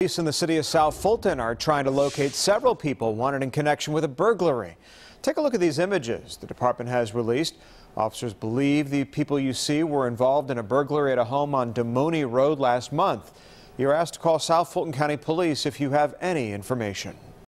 Police in the city of South Fulton are trying to locate several people wanted in connection with a burglary. Take a look at these images the department has released. Officers believe the people you see were involved in a burglary at a home on Demooney Road last month. You're asked to call South Fulton County Police if you have any information.